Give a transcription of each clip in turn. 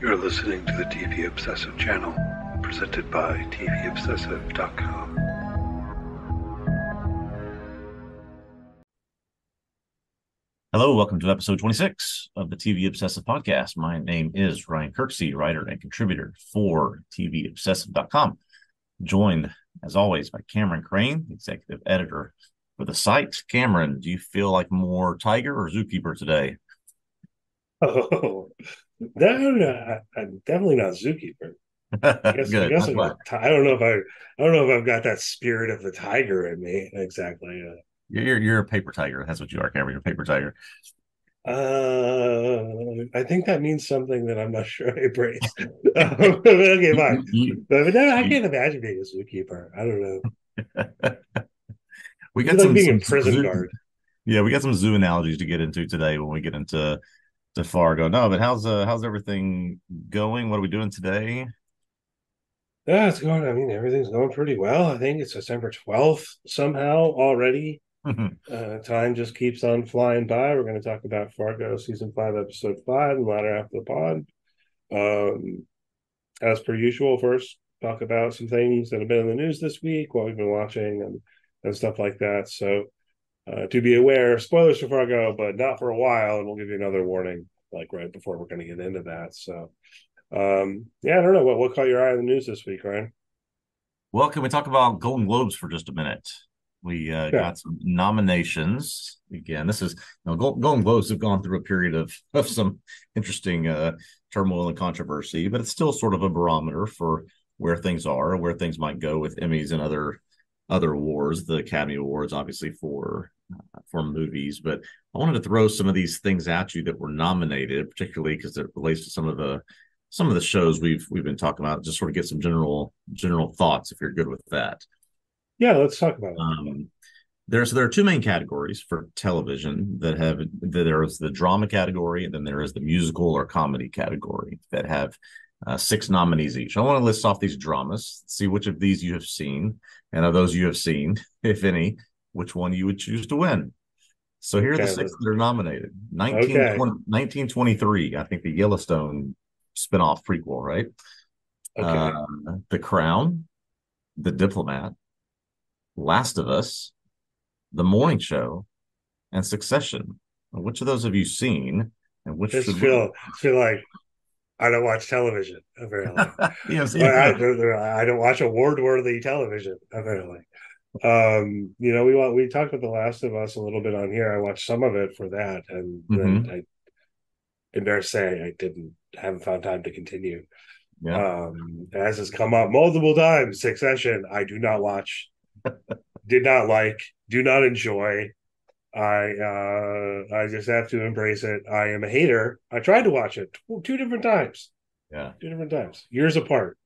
You're listening to the TV Obsessive channel, presented by TVObsessive.com. Hello, welcome to episode 26 of the TV Obsessive podcast. My name is Ryan Kirksey, writer and contributor for TVObsessive.com. Joined, as always, by Cameron Crane, executive editor for the site. Cameron, do you feel like more tiger or zookeeper today? Oh, no, no, I'm definitely not zookeeper. I guess, I, guess I'm I don't know if I, I don't know if I've got that spirit of the tiger in me exactly. Uh, you're you're a paper tiger. That's what you are, Cameron. You're a paper tiger. Uh, I think that means something that I'm not sure I embrace. okay, fine. but, no, I can't imagine being a zookeeper. I don't know. we got some being some, a prison zoo, guard. Yeah, we got some zoo analogies to get into today when we get into to Fargo. No, but how's uh how's everything going? What are we doing today? Yeah, it's going. I mean, everything's going pretty well. I think it's December twelfth somehow already. uh, time just keeps on flying by. We're going to talk about Fargo season five, episode five, and latter half of the pod. Um, as per usual, first talk about some things that have been in the news this week, what we've been watching, and and stuff like that. So uh, to be aware, spoilers for Fargo, but not for a while, and we'll give you another warning like right before we're going to get into that. So, um, yeah, I don't know what what caught your eye on the news this week, Ryan. Well, can we talk about Golden Globes for just a minute? We uh, yeah. got some nominations. Again, this is you know, Golden Globes have gone through a period of of some interesting uh, turmoil and controversy, but it's still sort of a barometer for where things are, where things might go with Emmys and other other awards, the Academy Awards, obviously for for movies. But I wanted to throw some of these things at you that were nominated, particularly because it relates to some of the some of the shows we've we've been talking about. Just sort of get some general general thoughts if you're good with that. Yeah, let's talk about it. Um, there's there are two main categories for television that have that there is the drama category and then there is the musical or comedy category that have uh, six nominees each. I want to list off these dramas, see which of these you have seen, and of those you have seen, if any, which one you would choose to win. So here are okay. the six that are nominated 19, okay. 20, 1923, I think the Yellowstone spinoff prequel, right? Okay. Uh, the Crown, The Diplomat, Last of Us, The Morning Show, and Succession. Which of those have you seen? And which just feel we... feel like I don't watch television apparently. yes, I, I, don't watch award-worthy television apparently. Um, you know, we want we talked about The Last of Us a little bit on here. I watched some of it for that, and mm-hmm. I embarrassed to say I didn't haven't found time to continue. Yeah. Um, as has come up multiple times, Succession, I do not watch, did not like, do not enjoy. I uh I just have to embrace it. I am a hater. I tried to watch it two different times. Yeah. Two different times. Years apart.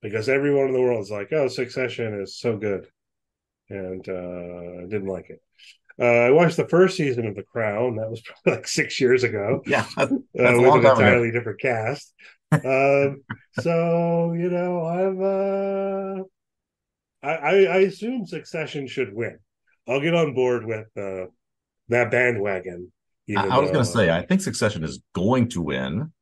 Because everyone in the world is like, oh, Succession is so good. And uh I didn't like it. Uh, I watched the first season of The Crown. That was probably like six years ago. Yeah, uh, with an entirely ago. different cast. um, so you know, I'm. Uh, I, I, I assume Succession should win. I'll get on board with uh, that bandwagon. I, I, was going to say, I think Succession is going to win.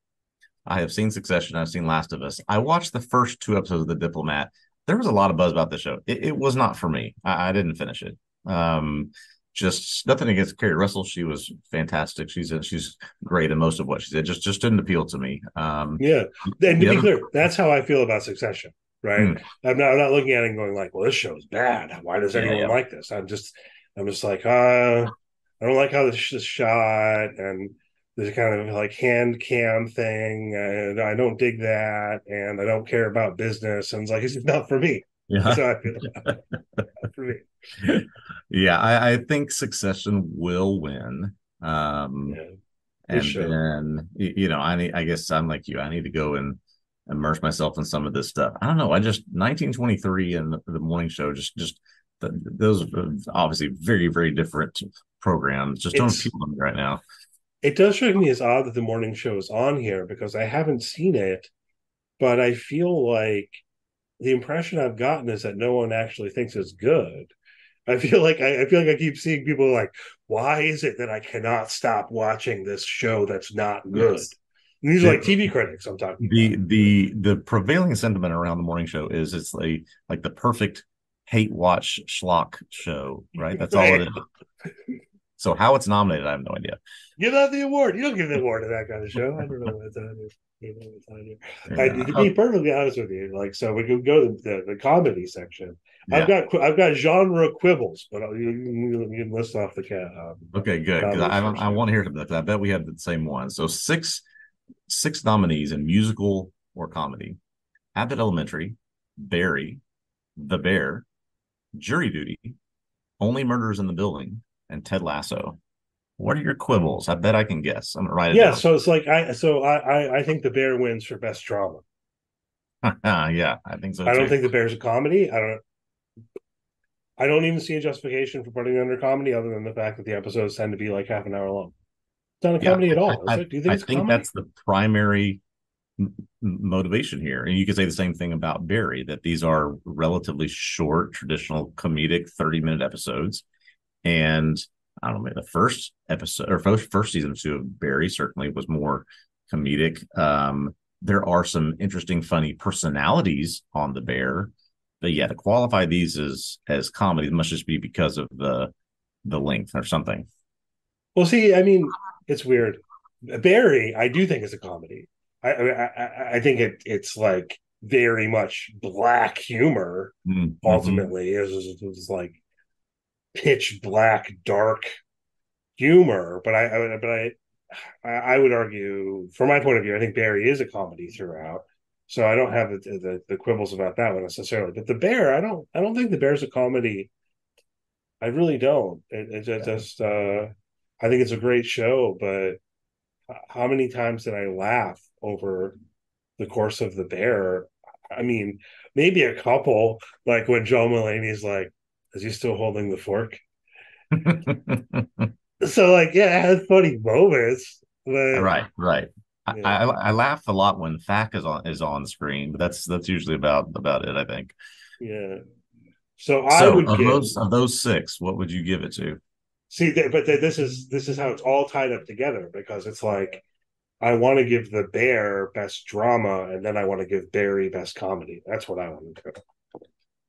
I have seen Succession. I've seen Last of Us. I watched the first two episodes of The Diplomat. There was a lot of buzz about the show. It, it was not for me. I, I didn't finish it. Um, just nothing against Keri Russell. She was fantastic. She's a, she's great in most of what she did. Just just didn't appeal to me. Um, yeah, and to be other... clear, that's how I feel about Succession. Right? Mm. I'm not I'm not looking at it and going like, well, this show is bad. Why does anyone yeah, yeah. like this? I'm just I'm just like, uh, I don't like how this is shot and there's kind of like hand cam thing and I don't dig that and I don't care about business and it's like it's not for me. Yeah. So I feel for me. Yeah, I, I, think Succession will win. Um yeah, and then you know, I need I guess I'm like you, I need to go and immerse myself in some of this stuff. I don't know. I just 1923 and the, the morning show just just the, those are obviously very very different programs. Just don't appeal to me right now. It does strike me as odd that the morning show is on here because I haven't seen it, but I feel like the impression I've gotten is that no one actually thinks it's good. I feel like I, I, feel like I keep seeing people like, why is it that I cannot stop watching this show that's not good? Yes. These are like TV critics. I'm talking. The about. the the prevailing sentiment around the morning show is it's like like the perfect hate watch schlock show, right? That's all it is. So how it's nominated, I have no idea. Give out the award. You don't give the award to that kind of show. I don't know what's on here. Yeah. I, to be perfectly honest with you, like so, we could go to the, the comedy section. Yeah. I've got I've got genre quibbles, but you, you, you can list off the cat. Um, okay, good. I I want to hear that. I bet we have the same one. So six six nominees in musical or comedy: Abbott Elementary, Barry, The Bear, Jury Duty, Only Murders in the Building, and Ted Lasso. What are your quibbles? I bet I can guess. I'm gonna write it. Yeah, down. so it's like I so I, I I think the Bear wins for best drama. yeah, I think so. I don't think the Bear's a comedy. I don't. I don't even see a justification for putting it under comedy other than the fact that the episodes tend to be like half an hour long. It's not a yeah, comedy at all. I, Do you think, I think that's the primary motivation here. And you could say the same thing about Barry that these are relatively short, traditional comedic 30 minute episodes. And I don't know, the first episode or first, first season of two of Barry certainly was more comedic. Um, there are some interesting, funny personalities on the bear. But yeah, to qualify these as as comedy must just be because of the the length or something. Well, see, I mean, it's weird. Barry, I do think is a comedy. I I, I think it it's like very much black humor. Mm-hmm. Ultimately, it was like pitch black, dark humor. But I, I but I I would argue, from my point of view, I think Barry is a comedy throughout. So I don't have the, the, the quibbles about that one necessarily. But the Bear, I don't I don't think the Bear's a comedy. I really don't. It, it just uh, I think it's a great show, but how many times did I laugh over the course of the Bear? I mean, maybe a couple. Like when John Mulaney's like, "Is he still holding the fork?" so like yeah, it has funny moments. But, right, right. Yeah. I, I, I laugh a lot when Fak is on is on screen, but that's that's usually about about it. I think. Yeah. So I so would of give, those of those six, what would you give it to? See, but this is this is how it's all tied up together because it's like I want to give the Bear best drama, and then I want to give Barry best comedy. That's what I want to do.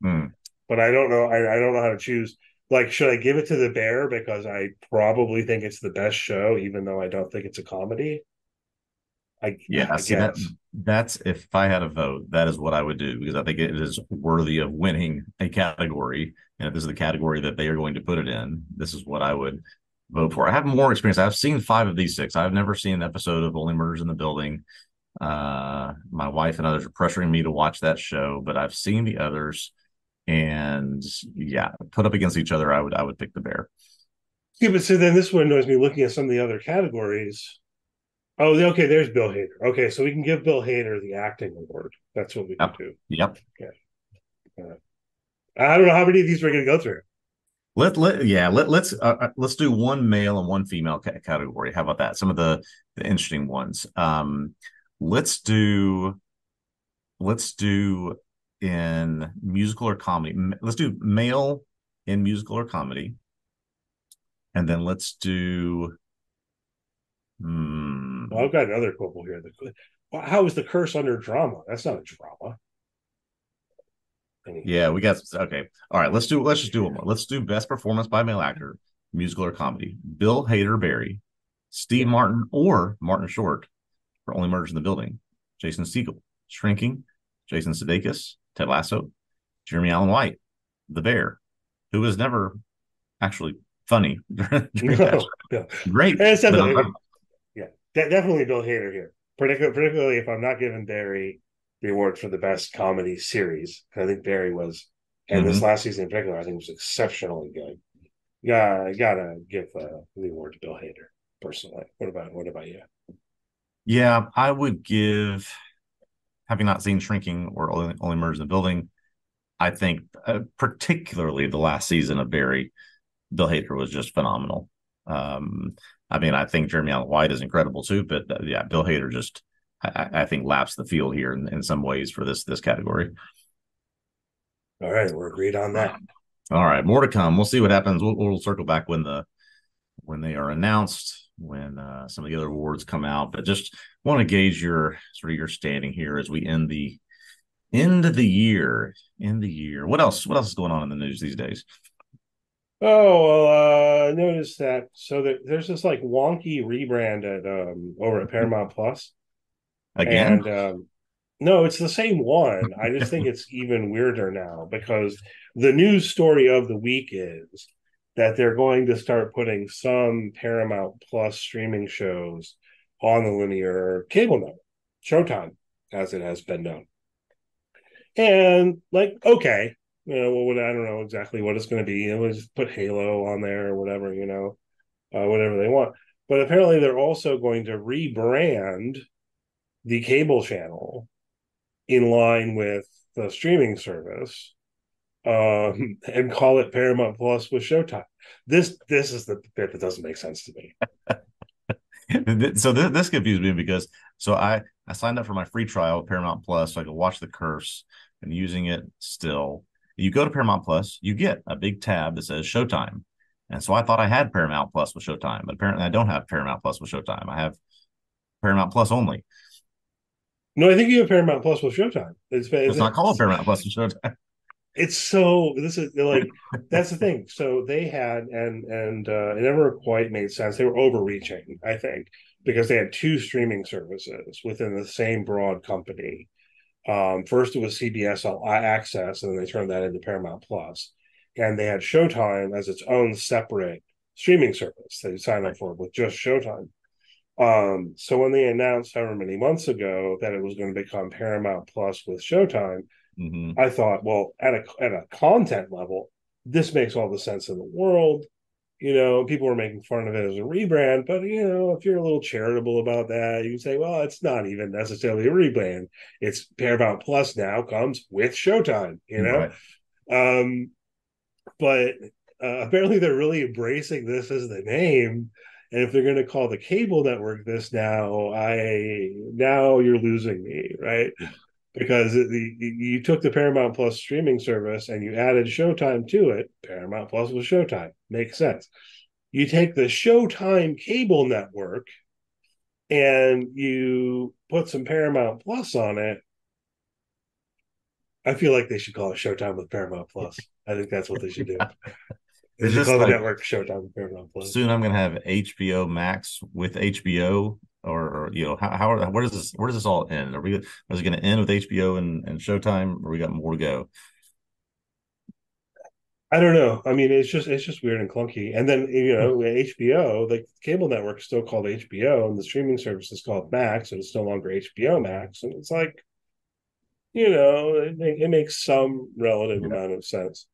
Hmm. But I don't know. I, I don't know how to choose. Like should i give it to the bear because i probably think it's the best show even though i don't think it's a comedy? I yeah I see that that's if i had a vote that is what i would do because i think it is worthy of winning a category and if this is the category that they are going to put it in this is what i would vote for. I have more experience. I've seen five of these six. I've never seen an episode of only murders in the building. Uh my wife and others are pressuring me to watch that show but i've seen the others and yeah, put up against each other, I would I would pick the bear. Yeah, but so then this one annoys me looking at some of the other categories. Oh, okay. There's Bill Hader. Okay, so we can give Bill Hader the acting award. That's what we yep. can do. Yep. Okay. Uh, I don't know how many of these we're going to go through. Let let yeah let let's uh, uh, let's do one male and one female ca- category. How about that? Some of the the interesting ones. Um, let's do let's do in musical or comedy. Let's do male in musical or comedy. And then let's do. Hmm. Well, I've got another couple here. How is the curse under drama? That's not a drama. Yeah, we got okay. All right, let's do let's just do one more. Let's do best performance by male actor, musical or comedy. Bill Hader Barry, Steve. Martin or Martin Short for Only Murders in the Building, Jason Segel, Shrinking, Jason Sudeikis, Ted Lasso, Jeremy Allen White, the Bear, who was never actually funny. no, no. Great. yeah, definitely Bill Hader here. Particularly, particularly if I'm not giving Barry the award for the best comedy series. I think Barry was, and mm-hmm. this last season in particular, I think was exceptionally good. Yeah, I gotta give uh, the award to Bill Hader personally. What about what about you? Yeah, I would give having not seen Shrinking or Only, Only Murders in the Building, I think uh, particularly the last season of Barry, Bill Hader was just phenomenal. Um, I mean, I think Jeremy Allen White is incredible too, but uh, yeah, Bill Hader just I, I, think laps the field here in, in some ways for this this category. All right, we're agreed on that. All right, more to come. We'll see what happens. We'll, we'll circle back when the when they are announced. When uh, some of the other awards come out. But just want to gauge your sort of your standing here as we end the end of the year. End of the year. What else? What else is going on in the news these days? Oh well, uh, I noticed that. So that there's this like wonky rebrand at um over at Paramount Plus. Again, and, um, no, it's the same one. I just think it's even weirder now because the news story of the week is that they're going to start putting some Paramount Plus streaming shows on the linear cable network, Showtime, as it has been known. And like, okay, you know, what I don't know exactly what it's going to be. Know, just put Halo on there or whatever, you know, uh, whatever they want. But apparently, they're also going to rebrand the cable channel in line with the streaming service um, and call it Paramount Plus with Showtime. This this is the bit that doesn't make sense to me. so this, this confused me because so I I signed up for my free trial with Paramount Plus so I could watch The Curse and using it still. You go to Paramount Plus, you get a big tab that says Showtime. And so I thought I had Paramount Plus with Showtime, but apparently I don't have Paramount Plus with Showtime. I have Paramount Plus only. No, I think you have Paramount Plus with Showtime. It's, it's, it's not called Paramount Plus with Showtime. It's so this is like that's the thing. So they had and and uh, it never quite made sense. They were overreaching, I think, because they had two streaming services within the same broad company. Um, first, it was CBS All Access, and then they turned that into Paramount Plus, and they had Showtime as its own separate streaming service. They signed up for with just Showtime. Um, so when they announced however many months ago that it was going to become Paramount Plus with Showtime, mm-hmm. I thought, well, at a at a content level, this makes all the sense in the world. You know, people were making fun of it as a rebrand, but you know, if you're a little charitable about that, you can say, well, it's not even necessarily a rebrand. It's Paramount Plus now comes with Showtime, you know. Right. Um, but uh, apparently they're really embracing this as the name and if they're going to call the cable network this now, I now you're losing me, right? Because the, you took the Paramount Plus streaming service and you added Showtime to it. Paramount Plus was Showtime. Makes sense. You take the Showtime cable network and you put some Paramount Plus on it. I feel like they should call it Showtime with Paramount Plus. I think that's what they should do. It's just like, the network Showtime with Paramount Plus. Soon I'm going to have HBO Max with HBO, or, or you know, how, how are, where does this where does this all end? Are we is it going to end with HBO and, and Showtime, or we got more to go? I don't know. I mean, it's just it's just weird and clunky. And then you know, HBO, the cable network is still called HBO, and the streaming service is called Max, and it's no longer HBO Max. And it's like, you know, it, it makes some relative yeah. amount of sense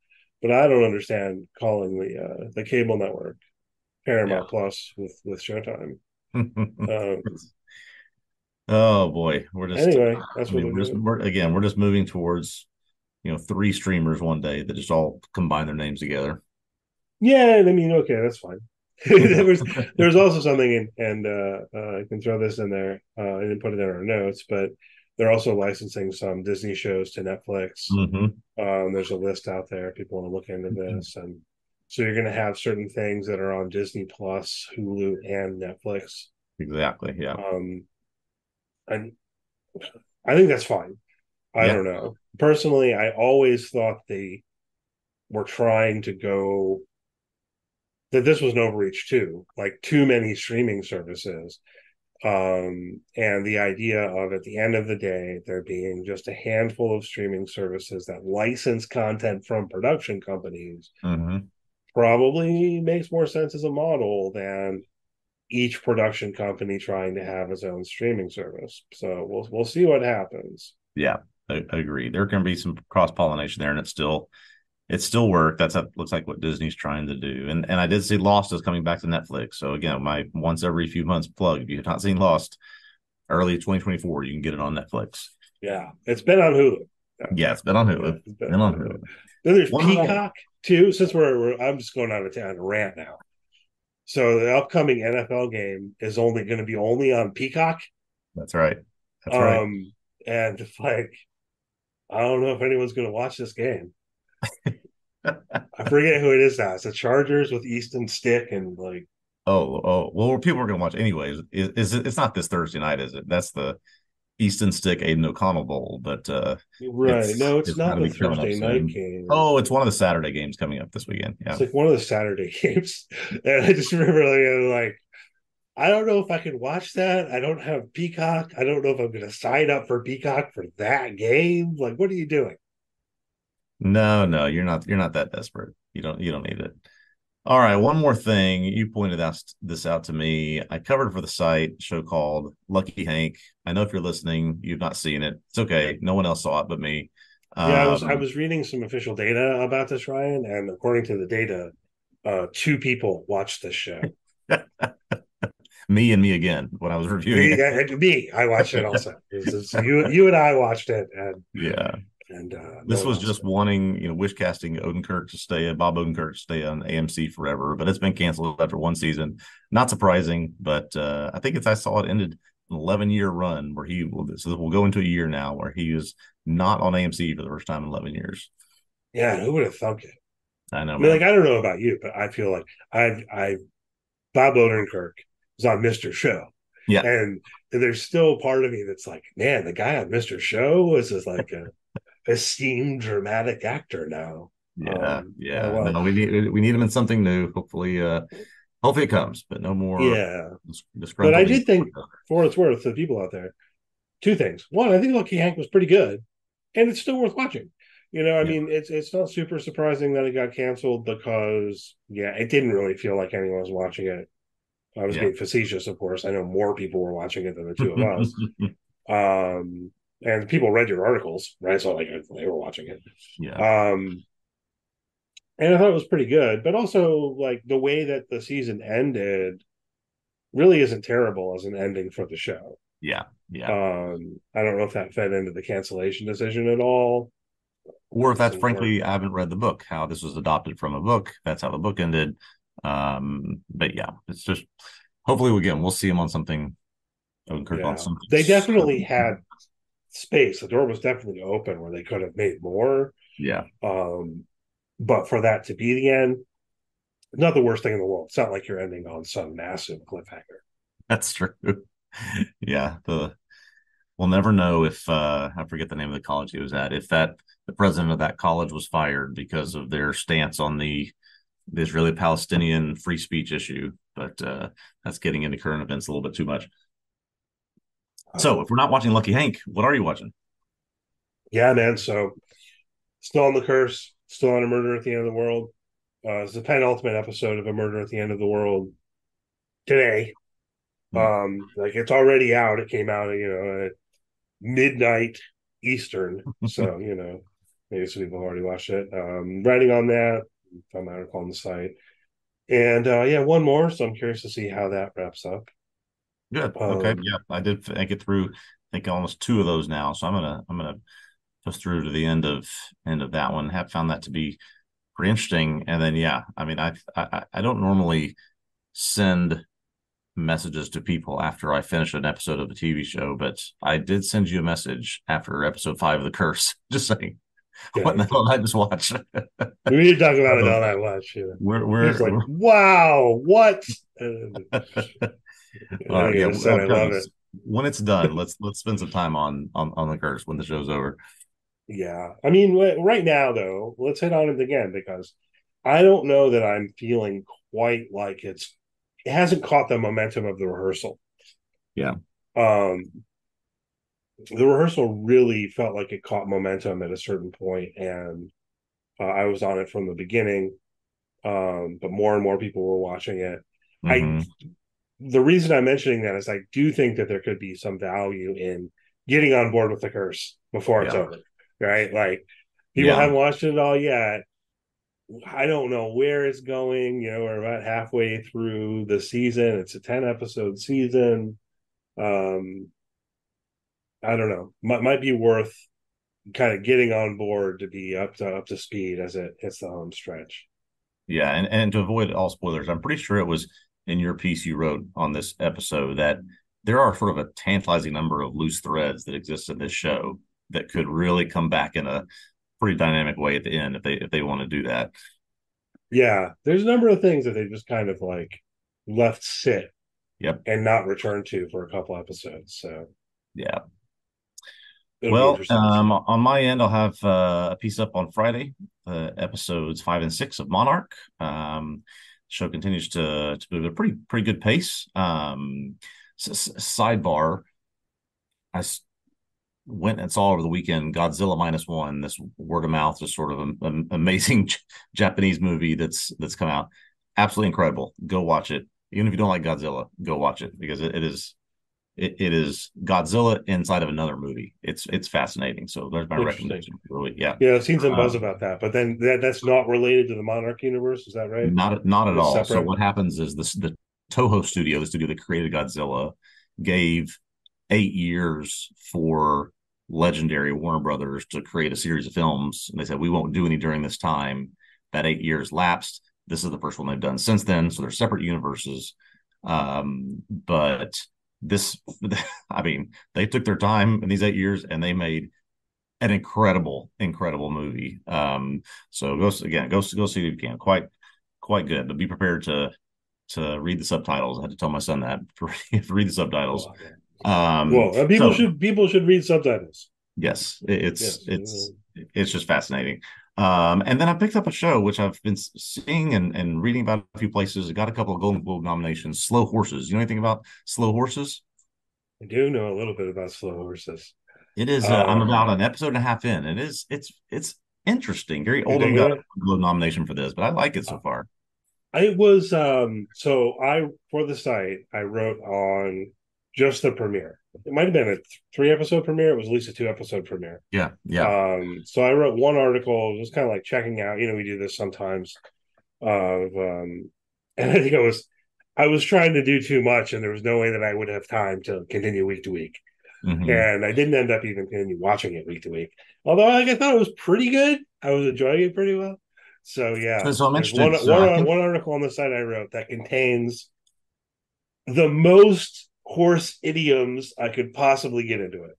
but I don't understand calling the uh, the cable network Paramount yeah. Plus with with Showtime. Um, oh boy, we're just anyway. That's I mean, we're, just, we're again we're just moving towards you know three streamers one day that just all combine their names together. Yeah, I mean, okay, that's fine. there was there was also something, in, and uh, uh, I can throw this in there. Uh, I didn't put it in our notes, but they're also licensing some Disney shows to Netflix. Mm-hmm. Um, there's a list out there. People want to look into mm-hmm. this, and so you're going to have certain things that are on Disney Plus, Hulu, and Netflix. Exactly. Yeah. Um, and I think that's fine. I yeah. don't know. Personally, I always thought they were trying to go that this was an overreach too, like too many streaming services um, and the idea of at the end of the day there being just a handful of streaming services that license content from production companies mm-hmm. Probably makes more sense as a model than each production company trying to have its own streaming service so we'll we'll see what happens yeah I, I agree there can be some cross pollination there and it's still it still worked. That's a, looks like what Disney's trying to do. And and I did see Lost is coming back to Netflix. So again, my once every few months plug. If you have not seen Lost, early 2024, you can get it on Netflix. Yeah, it's been on Hulu. Yeah, it's been on Hulu. Yeah, it's been, been on Hulu. Hulu. Then there's One Peacock too. Since we're, we're, I'm just going out of town to rant now. So the upcoming NFL game is only going to be only on Peacock. That's right. That's um, right. And like, I don't know if anyone's going to watch this game. I forget who it is now. It's the Chargers with Easton Stick and like Oh, oh, well, people are going to watch anyways. Is, is it, it's not this Thursday night, is it? That's the Easton Stick Aidan O'Connell Bowl, but uh right. It's, no, it's, it's not the Thursday night game. Oh, it's one of the Saturday games coming up this weekend. Yeah, it's like one of the Saturday games, and I just remember like, like I don't know if I can watch that. I don't have Peacock. I don't know if I'm going to sign up for Peacock for that game. Like, what are you doing? No, no, you're not. You're not that desperate. You don't. You don't need it. All right, one more thing. You pointed out this out to me. I covered for the site show called Lucky Hank. I know if you're listening, you've not seen it. It's okay. No one else saw it but me. Yeah, um, I was I um, was reading some official data about this, Ryan, and according to the data, uh, two people watched this show. me and me again when I was reviewing me, it. Me, I watched it also. so you you and I watched it, and yeah, and uh, this no was just wanting, you know, wish casting Odenkirk to stay, Bob Odenkirk to stay on AMC forever, but it's been canceled after one season. Not surprising, but uh, I think it's I saw it ended an 11 year run where he will. So we'll go into a year now where he is not on AMC for the first time in 11 years. Yeah, who would have thunk it? I know. I mean, like I don't know about you, but I feel like I've I Bob Odenkirk was on Mr. Show. Yeah, and there's still part of me that's like, man, the guy on Mr. Show was just like a esteemed dramatic actor now. Yeah, um, yeah. Well. No, we need we need him in something new. Hopefully, uh hopefully it comes, but no more. Yeah. But I did think, for its worth, to the people out there, two things. One, I think Lucky Hank was pretty good, and it's still worth watching. You know, I yeah. mean, it's it's not super surprising that it got canceled because, yeah, it didn't really feel like anyone was watching it. I was yeah. being facetious, of course. I know more people were watching it than the two of us. um, and people read your articles, right? So like they were watching it. Yeah. Um, and I thought it was pretty good, but also like the way that the season ended really isn't terrible as an ending for the show. Yeah. Yeah. Um, I don't know if that fed into the cancellation decision at all. Or if that's frankly, I haven't read the book, how this was adopted from a book. That's how the book ended. Um, but yeah, it's just hopefully again we'll see him on something. Yeah. On something they definitely had space. The door was definitely open where they could have made more. Yeah. Um, but for that to be the end, not the worst thing in the world. It's not like you're ending on some massive cliffhanger. That's true. yeah. The we'll never know if uh I forget the name of the college he was at, if that the president of that college was fired because of their stance on the the Israeli Palestinian free speech issue. But uh that's getting into current events a little bit too much. So if we're not watching Lucky Hank, what are you watching? Yeah, man. So still on the curse, still on a murder at the end of the world. Uh, it's the penultimate episode of a murder at the end of the world today. Mm-hmm. Um, like it's already out. It came out, you know, at midnight Eastern. so, you know, maybe some people have already watched it. Um, writing on that, found my article on the site. And uh, yeah, one more. So I'm curious to see how that wraps up. Good. Okay. Um, yeah, I did I it through. I think almost two of those now. So I'm gonna I'm gonna push through to the end of end of that one. Have found that to be pretty interesting. And then yeah, I mean I I, I don't normally send messages to people after I finish an episode of a TV show, but I did send you a message after episode five of The Curse, just saying. Yeah, what the hell did I just watch? we need to talk about it all that much. Yeah. We're, we're, like, we're, wow, what? Uh, yeah, said, I love it. When it's done, let's let's spend some time on on on the curse when the show's over. Yeah, I mean, right now though, let's hit on it again because I don't know that I'm feeling quite like it's it hasn't caught the momentum of the rehearsal. Yeah. Um the rehearsal really felt like it caught momentum at a certain point and uh, I was on it from the beginning. Um, but more and more people were watching it. Mm-hmm. I the reason I'm mentioning that is I do think that there could be some value in getting on board with the curse before it's yeah. over, right? Like people yeah. haven't watched it all yet. I don't know where it's going. You know, we're about halfway through the season. It's a 10 episode season. Um, I don't know. Might, might be worth kind of getting on board to be up to up to speed as it hits the home stretch. Yeah, and, and to avoid all spoilers, I'm pretty sure it was in your piece you wrote on this episode that there are sort of a tantalizing number of loose threads that exist in this show that could really come back in a pretty dynamic way at the end if they if they want to do that. Yeah, there's a number of things that they just kind of like left sit. Yep. And not returned to for a couple episodes. So yeah. It'll well, um, on my end, I'll have uh, a piece up on Friday, uh, episodes five and six of Monarch. Um, show continues to to move at a pretty pretty good pace. Um, s- sidebar, I went and saw over the weekend Godzilla minus one. This word of mouth, just sort of an amazing Japanese movie that's that's come out. Absolutely incredible. Go watch it. Even if you don't like Godzilla, go watch it because it, it is it, it is Godzilla inside of another movie. It's it's fascinating. So there's my recommendation. Really, yeah, yeah. I've seen some buzz um, about that, but then that, that's not related to the Monarch universe. Is that right? Not not at all. Separate? So what happens is this the Toho studio, the studio that created Godzilla, gave eight years for legendary Warner Brothers to create a series of films, and they said we won't do any during this time. That eight years lapsed. This is the first one they've done since then. So they're separate universes. Um, but this i mean they took their time in these eight years and they made an incredible incredible movie. Um so go again go go see it if you can quite quite good. But be prepared to to read the subtitles. I had to tell my son that for read the subtitles. Oh, um well uh, people so, should people should read subtitles. Yes. It's yes. it's it's just fascinating um, and then I picked up a show which I've been seeing and, and reading about a few places. It got a couple of Golden Globe nominations. Slow Horses. You know anything about Slow Horses? I do know a little bit about Slow Horses. It is. Uh, um, I'm about an episode and a half in. It is. It's. It's interesting. Gary Oldman got a Globe nomination for this, but I like it so far. I was um so I for the site I wrote on just the premiere it might have been a three episode premiere. It was at least a two episode premiere. Yeah, yeah. Um, so I wrote one article, just kind of like checking out. You know, we do this sometimes. Of um, and I think I was I was trying to do too much, and there was no way that I would have time to continue week to week. Mm-hmm. And I didn't end up even continue watching it week to week. Although like, I thought it was pretty good. I was enjoying it pretty well. So yeah, so I'm interested. One, so one, think... one article on the site I wrote that contains the most horse idioms I could possibly get into it.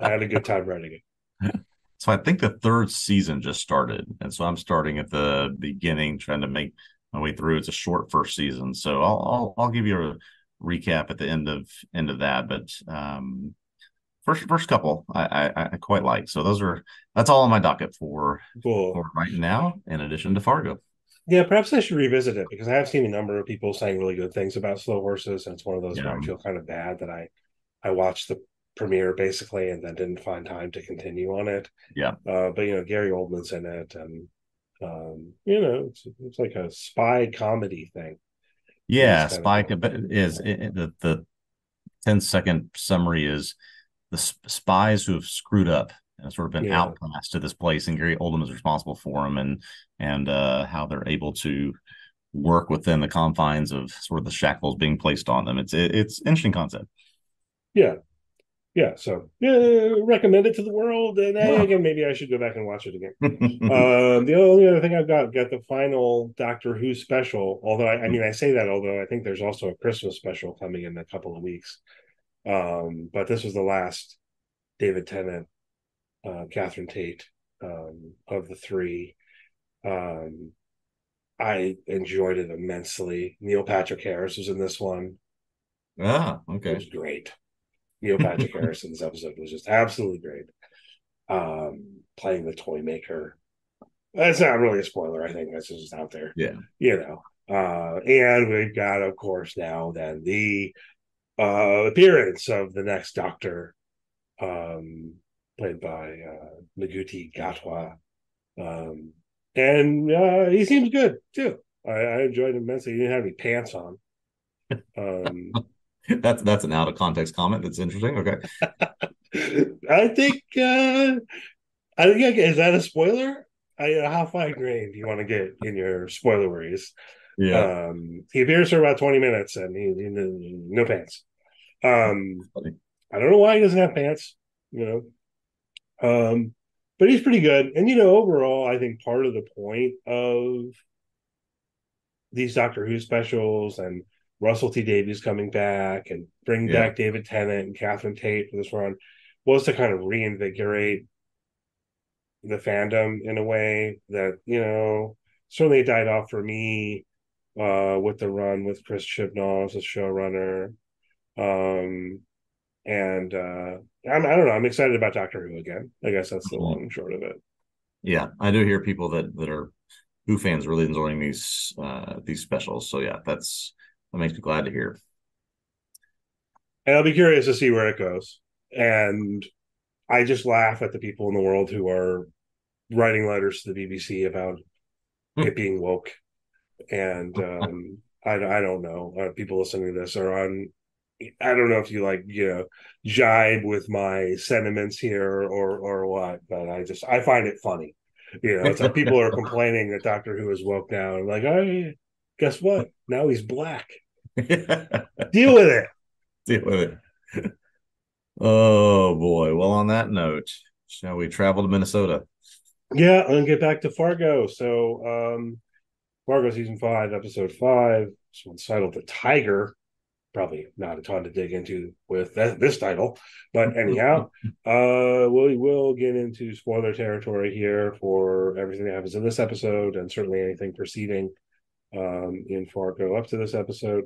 I had a good time writing it. So I think the third season just started, and so I'm starting at the beginning, trying to make my way through. It's a short first season, so I'll I'll, I'll give you a recap at the end of end of that. But um, first first couple I, I, I quite like. So those are that's all on my docket for, cool. for right now. In addition to Fargo. Yeah, perhaps I should revisit it because I have seen a number of people saying really good things about Slow Horses, and it's one of those yeah. where I feel kind of bad that I I watched the premiere basically and then didn't find time to continue on it. Yeah. Uh, but you know, Gary Oldman's in it, and um, you know, it's, it's like a spy comedy thing. Yeah, spy, but is it, the the 10 second summary is the spies who have screwed up and sort of been yeah. outcast to this place, and Gary Oldman is responsible for them, and and uh, how they're able to work within the confines of sort of the shackles being placed on them. It's it, it's interesting concept. Yeah, yeah. So yeah, recommend it to the world, and yeah. again, maybe I should go back and watch it again. um, the only other thing I've got got the final Doctor Who special. Although I, I mean, I say that, although I think there's also a Christmas special coming in a couple of weeks. Um, but this was the last David Tennant uh, Catherine Tate um, of the three. Um, I enjoyed it immensely. Neil Patrick Harris was in this one. Ah, okay. It was great. Neil Patrick Harris in this episode was just absolutely great. Um, playing the toy maker. That's not really a spoiler. I think that's just out there. Yeah. You know. Uh, and we've got, of course, now then the uh, appearance of the next Doctor, um, played by uh, Ncuti Gatwa. Um, and uh, he seems good too. I, I, enjoyed him immensely. He didn't have any pants on. Um, that's that's an out of context comment. That's interesting. Okay. I think uh, I think is that a spoiler? I, uh, how fine grained do you want to get in your spoiler worries? Yeah. Um, he appears for about twenty minutes and he, he no pants. Um, I don't know why he doesn't have pants. You know, um, but he's pretty good. And you know, overall, I think part of the point of these Doctor Who specials and Russell T Davies coming back and bringing yeah. back David Tennant and Catherine Tate for this run was to kind of reinvigorate the fandom in a way that you know certainly died off for me uh, with the run with Chris Chibnall as the showrunner. Um, and uh, I'm, I don't know. I'm excited about Doctor Who again. I guess that's the long and short of it. Yeah, I do hear people that that are Who fans really enjoying these uh, these specials. So yeah, that's that makes me glad to hear. And I'll be curious to see where it goes. And I just laugh at the people in the world who are writing letters to the BBC about hmm. it being woke. And um, I, I don't know. Uh, people listening to this are on. I don't know if you like, you know, jibe with my sentiments here or or what, but I just I find it funny. You know, it's like people are complaining that Doctor Who is woke now, and like, oh, guess what? Now he's black. Deal with it. Deal with it. Oh boy. Well, on that note, shall we travel to Minnesota? Yeah, and get back to Fargo. So, um, Fargo season five, episode five. This one's titled "The Tiger." probably not a ton to dig into with that, this title. But anyhow, uh, we will get into spoiler territory here for everything that happens in this episode and certainly anything preceding um, in Fargo up to this episode.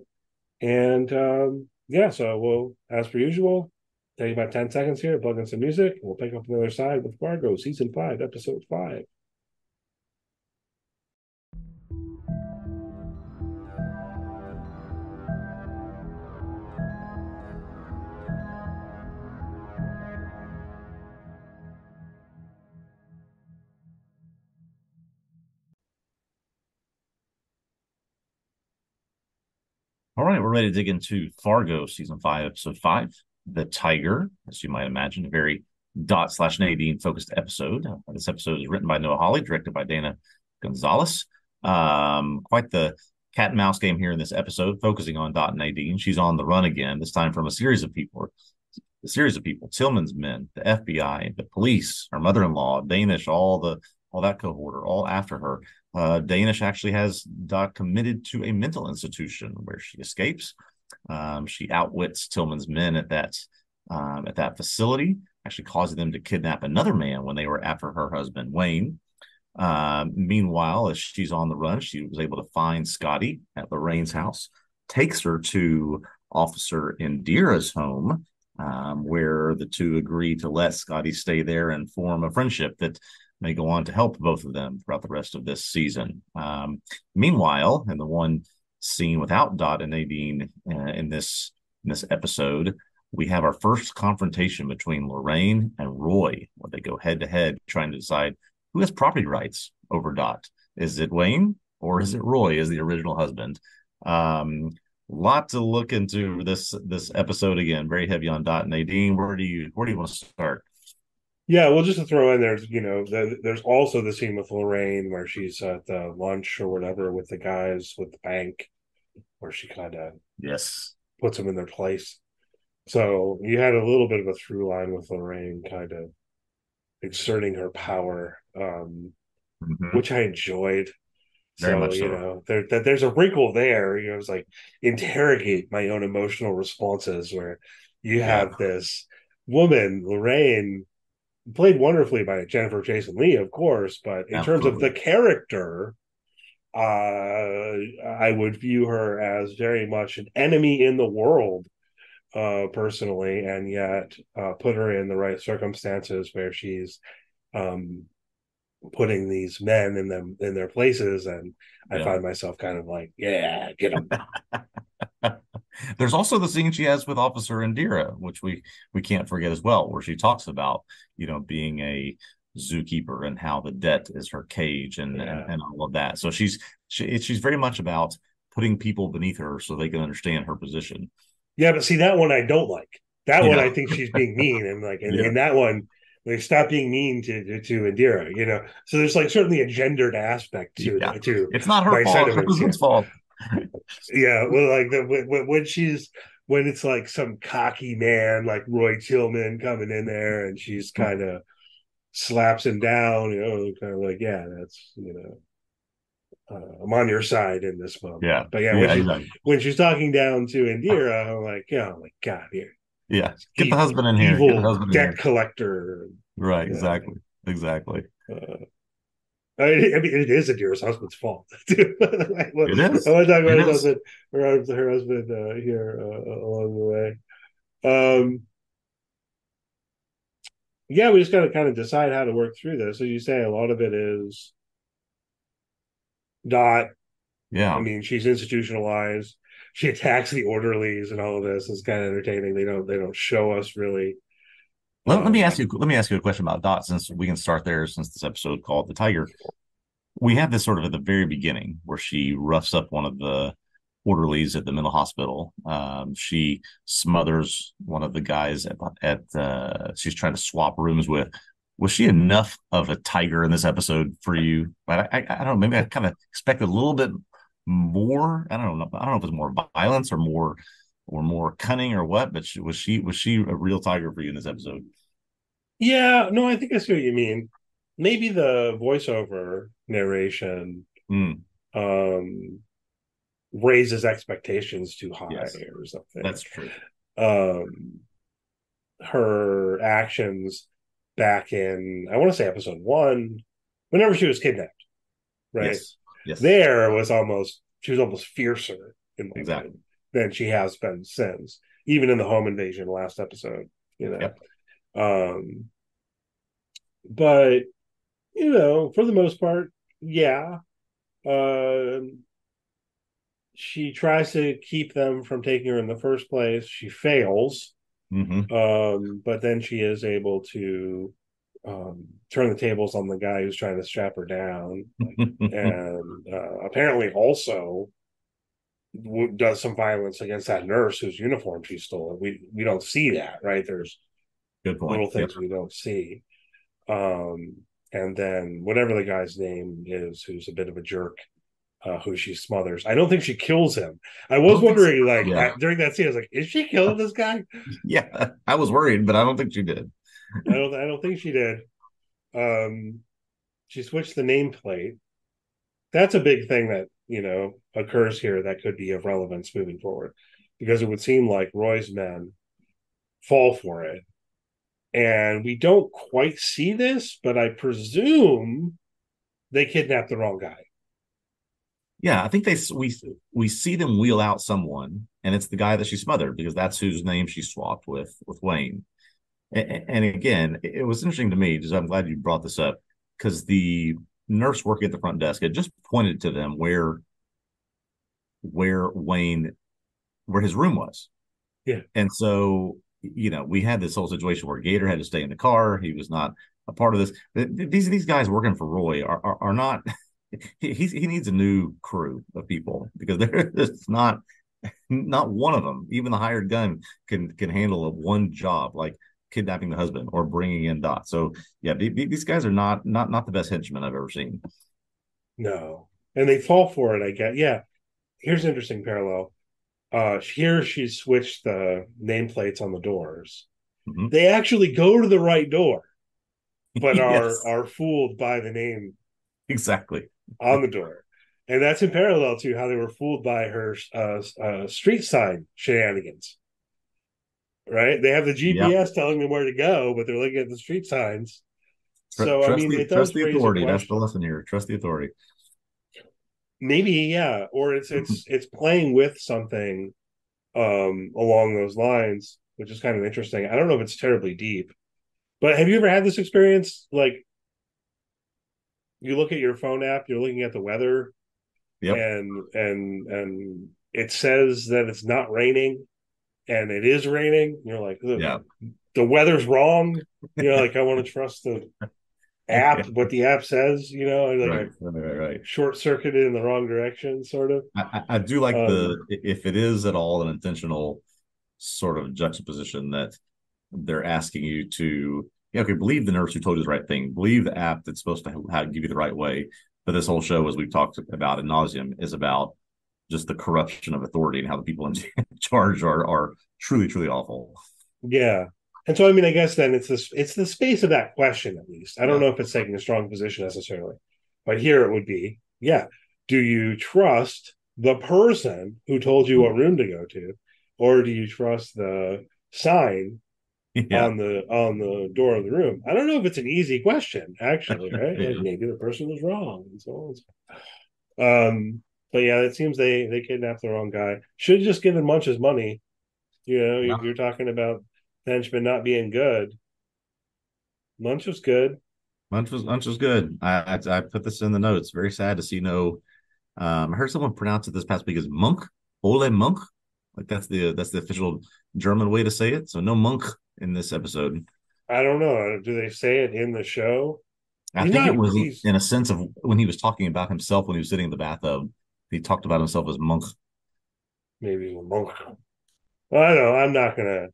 And um, yeah, so we'll, as per usual, take about 10 seconds here, plug in some music, and we'll pick up on the other side with Fargo Season 5, Episode 5. Right, we're ready to dig into Fargo season five, episode five, The Tiger, as you might imagine, a very dot slash Nadine focused episode. Uh, this episode is written by Noah Hawley, directed by Dana Gonzales. Um, quite the cat and mouse game here in this episode, focusing on Dot Nadine. She's on the run again, this time from a series of people. A series of people, Tillman's men, the FBI, the police, her mother-in-law, Danish, all the all that cohort are all after her. Uh, Danish actually has Dot committed to a mental institution where she escapes. Um, she outwits Tillman's men at that um, at that facility, actually causing them to kidnap another man when they were after her husband Wayne. Uh, meanwhile, as she's on the run, she was able to find Scotty at Lorraine's house, takes her to Officer Indira's home, um, where the two agree to let Scotty stay there and form a friendship that may go on to help both of them throughout the rest of this season. Um, meanwhile, in the one scene without Dot and Nadine uh, in this in this episode, we have our first confrontation between Lorraine and Roy, where they go head to head, trying to decide who has property rights over Dot. Is it Wayne or is it Roy as the original husband? Um, lot to look into this this episode again. Very heavy on Dot and Nadine. Where do you where do you want to start? Yeah, well, just to throw in there's you know, the, there's also the scene with Lorraine where she's at the lunch or whatever with the guys with the bank, where she kind of yes puts them in their place. So you had a little bit of a through line with Lorraine, kind of exerting her power, um, mm-hmm. which I enjoyed. Very so, much so. you know, there, that there's a wrinkle there. You know, it's like interrogate my own emotional responses where you have yeah. this woman, Lorraine, played wonderfully by Jennifer Jason Leigh, of course, but in Absolutely. terms of the character, uh, I would view her as very much an enemy in the world, uh, personally, and yet uh, put her in the right circumstances where she's um, putting these men in them in their places, and I yeah. find myself kind of like, yeah, get them. There's also the scene she has with Officer Indira, which we we can't forget as well, where she talks about you know being a zookeeper and how the debt is her cage and yeah. and, and, all of that. So she's she, she's very much about putting people beneath her so they can understand her position. Yeah, but see that one I don't like. That you one? I think she's being mean and like and, yeah. and that one like stop being mean to, to, to Indira, you know. So there's like certainly a gendered aspect to yeah. to it's not her fault. It's fault yeah, well, like the when, when she's when it's like some cocky man like Roy Tillman coming in there, and she's hmm. kind of slaps him down, you know, kind of like, yeah, that's you know. Uh, I'm on your side in this moment. Yeah, but yeah, when, yeah, she's, exactly. when she's talking down to Indira, I'm like, oh my god, here. Yeah, get evil, the husband in here. Evil debt collector. Right. Exactly. Exactly. Uh, I mean, it is a dearest husband's fault. it is. I want to talk about her husband, her, her husband uh, here uh, along the way. Um, yeah, we just got to kind of decide how to work through this. As you say, a lot of it is Dot. Yeah, I mean, she's institutionalized. She attacks the orderlies, and all of this is kind of entertaining. They don't they don't show us really let, let me ask you. Let me ask you a question about Dot, since we can start there. Since this episode called "The Tiger," we have this sort of at the very beginning where she roughs up one of the orderlies at the mental hospital. Um, she smothers one of the guys at, at uh, she's trying to swap rooms with. Was she enough of a tiger in this episode for you? I, I, I don't know. Maybe I kind of expected a little bit more. I don't know. I don't know if it's more violence or more or more cunning or what, but she, was she was she a real tiger for you in this episode? Yeah, no, I think I see what you mean. Maybe the voiceover narration mm. um raises expectations too high yes, or something. That's true. Um her actions back in I want to say episode one, whenever she was kidnapped, right? Yes. yes. There was almost she was almost fiercer in my exactly. Mind than she has been since, even in the home invasion last episode. You know, yep. Um, but you know, for the most part, yeah. Uh, she tries to keep them from taking her in the first place. She fails, mm-hmm. um, but then she is able to um, turn the tables on the guy who's trying to strap her down, and uh, apparently also does some violence against that nurse whose uniform she stole. We we don't see that, right? There's good point. Little things we don't see. Um, and then whatever the guy's name is, who's a bit of a jerk, uh, who she smothers. I don't think she kills him. I was wondering, like yeah. during that scene, I was like, "Is she killing this guy?" Yeah, I was worried, but I don't think she did. I don't. I don't think she did. Um, she switched the nameplate. That's a big thing that you know occurs here that could be of relevance moving forward because it would seem like roy's men fall for it and we don't quite see this but i presume they kidnapped the wrong guy yeah i think they we we see them wheel out someone and it's the guy that she smothered because that's whose name she swapped with with wayne and, and again it was interesting to me because i'm glad you brought this up because the nurse working at the front desk had just pointed to them where where Wayne where his room was. Yeah. And so, you know, we had this whole situation where Gator had to stay in the car. He was not a part of this. These these guys working for Roy are are, are not he he needs a new crew of people because there's not not one of them, even the hired gun can can handle a one job like kidnapping the husband or bringing in Dot. So yeah, these guys are not not not the best henchmen I've ever seen. No, and they fall for it. I get yeah. Here's an interesting parallel. Uh, here she switched the nameplates on the doors. Mm-hmm. They actually go to the right door, but yes. are are fooled by the name exactly on the door. And that's in parallel to how they were fooled by her uh, uh, street sign shenanigans right? They have the GPS telling them where to go, but they're looking at the street signs. So trust I mean, the, trust the authority. That's the lesson here. Trust the authority. Maybe yeah, or it's it's it's playing with something um along those lines, which is kind of interesting. I don't know if it's terribly deep, but have you ever had this experience? Like, you look at your phone app, you're looking at the weather, yep. and and and it says that it's not raining and it is raining, you're like, yeah, the weather's wrong. You know, like I want to trust the app, what the app says. You know, like right, right, right. short circuited in the wrong direction, sort of. I, I do like um, the if it is at all an intentional sort of juxtaposition that they're asking you to yeah, okay, believe the nurse who told you the right thing, believe the app that's supposed to have, give you the right way. But this whole show, as we've talked about in nauseum, is about just the corruption of authority and how the people in charge are are truly truly awful. Yeah. And so I mean I guess then it's this it's the space of that question at least. I don't yeah. know if it's taking a strong position necessarily. But here it would be, yeah, do you trust the person who told you what room to go to or do you trust the sign yeah. on the on the door of the room. I don't know if it's an easy question, actually, right? yeah. Maybe the person was wrong and so on. Um, but yeah, it seems they they kidnapped the wrong guy. Should have just given Munch his money. You know, no. you're talking about henchman not being good. Munch was good. Munch was Munch was good. I, I, I put this in the notes. Very sad to see no. Um, I heard someone pronounce it this past week as Monk, Ole Monk. Like that's the that's the official German way to say it. So no Monk in this episode. I don't know. Do they say it in the show? I he's think it was in a sense of when he was talking about himself when he was sitting in the bathtub. He talked about himself as monk. Maybe monk. Well, I know. I'm not gonna.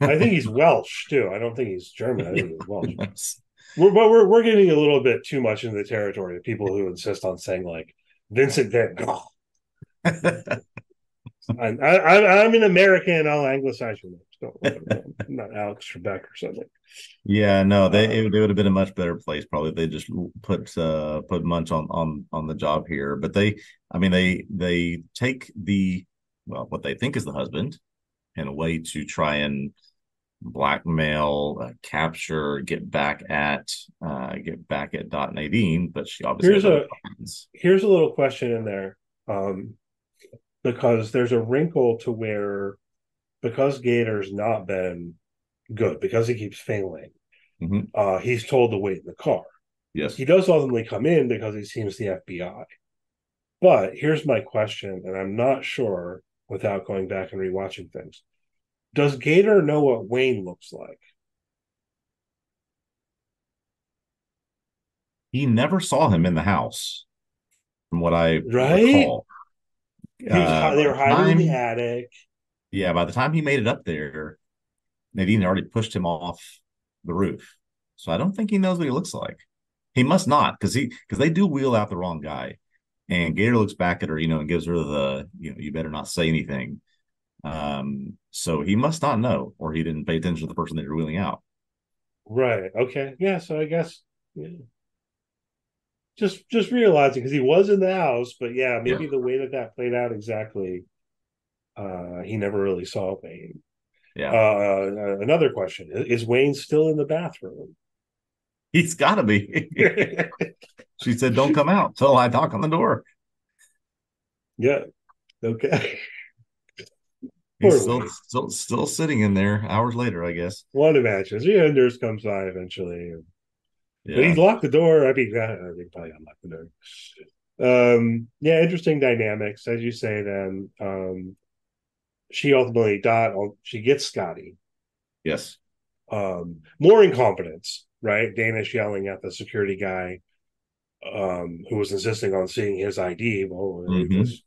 I think he's Welsh too. I don't think he's German. I think he's Welsh. yes. We're, but we're we're getting a little bit too much into the territory of people who insist on saying like Vincent Van Gogh. I'm, I, am an American. I'll anglicize your name. not Alex Trebek or something. Yeah, no, they uh, it, it, would have been a much better place probably. If they just put uh put Munch on on on the job here, but they, I mean, they they take the well what they think is the husband in a way to try and blackmail, uh, capture, get back at uh get back at Dot Nadine, but she obviously here's a here's a little question in there. Um because there's a wrinkle to where because Gator's not been good because he keeps failing, mm-hmm. uh, he's told to wait in the car. Yes, he does ultimately come in because he seems the FBI. But here's my question, and I'm not sure without going back and rewatching things. Does Gator know what Wayne looks like? He never saw him in the house, from what I right? recall. Uh, they were hiding time, in the attic. Yeah, by the time he made it up there, Nadine already pushed him off the roof. So I don't think he knows what he looks like. He must not, because he because they do wheel out the wrong guy. And Gator looks back at her, you know, and gives her the, you know, you better not say anything. Um, so he must not know, or he didn't pay attention to the person that you're wheeling out. Right. Okay. Yeah. So I guess yeah just just realizing because he was in the house, but yeah, maybe yeah. the way that that played out exactly, uh, he never really saw Wayne. Yeah. Uh, another question: Is Wayne still in the bathroom? He's got to be. she said, "Don't come out till I knock on the door." Yeah. Okay. He's still, still, still sitting in there hours later, I guess. One imagines. Yeah, nurse comes by eventually. And yeah. But he locked the door. I mean, I think probably unlocked the door. Um, yeah, interesting dynamics, as you say. Then um, she ultimately Dot. She gets Scotty. Yes. Um, more incompetence, right? Danish yelling at the security guy, um, who was insisting on seeing his ID. Well, mm-hmm. just